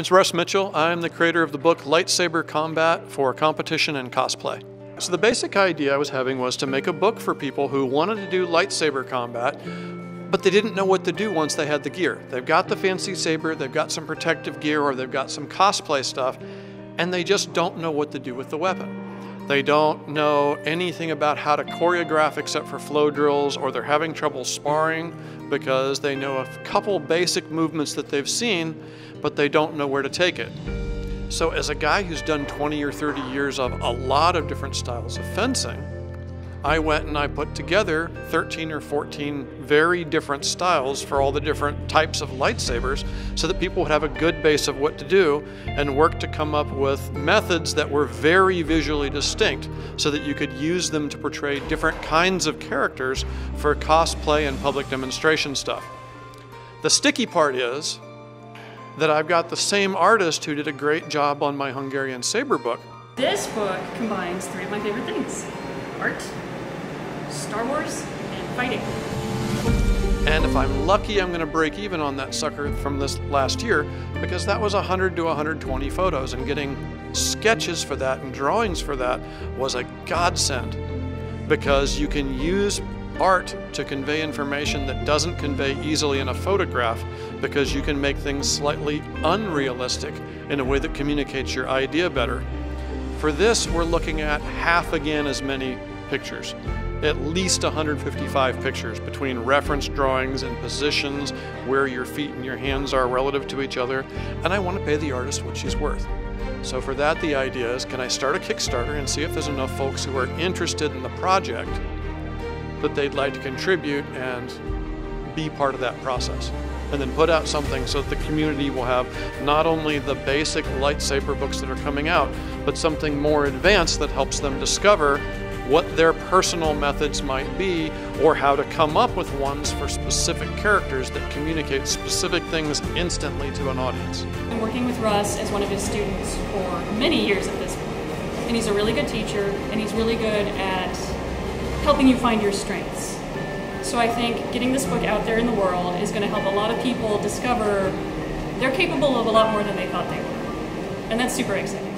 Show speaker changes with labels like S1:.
S1: It's Russ Mitchell. I'm the creator of the book Lightsaber Combat for Competition and Cosplay. So, the basic idea I was having was to make a book for people who wanted to do lightsaber combat, but they didn't know what to do once they had the gear. They've got the fancy saber, they've got some protective gear, or they've got some cosplay stuff, and they just don't know what to do with the weapon. They don't know anything about how to choreograph except for flow drills, or they're having trouble sparring because they know a couple basic movements that they've seen, but they don't know where to take it. So, as a guy who's done 20 or 30 years of a lot of different styles of fencing, I went and I put together 13 or 14 very different styles for all the different types of lightsabers so that people would have a good base of what to do and work to come up with methods that were very visually distinct so that you could use them to portray different kinds of characters for cosplay and public demonstration stuff. The sticky part is that I've got the same artist who did a great job on my Hungarian saber book.
S2: This book combines three of my favorite things art, Star Wars, and fighting.
S1: And if I'm lucky, I'm going to break even on that sucker from this last year because that was 100 to 120 photos, and getting sketches for that and drawings for that was a godsend because you can use art to convey information that doesn't convey easily in a photograph because you can make things slightly unrealistic in a way that communicates your idea better. For this, we're looking at half again as many pictures, at least 155 pictures between reference drawings and positions, where your feet and your hands are relative to each other, and I want to pay the artist what she's worth. So for that, the idea is, can I start a Kickstarter and see if there's enough folks who are interested in the project that they'd like to contribute and be part of that process. And then put out something so that the community will have not only the basic lightsaber books that are coming out, but something more advanced that helps them discover what their personal methods might be or how to come up with ones for specific characters that communicate specific things instantly to an audience.
S2: I'm working with Russ as one of his students for many years at this. And he's a really good teacher, and he's really good at helping you find your strengths. So I think getting this book out there in the world is going to help a lot of people discover they're capable of a lot more than they thought they were. And that's super exciting.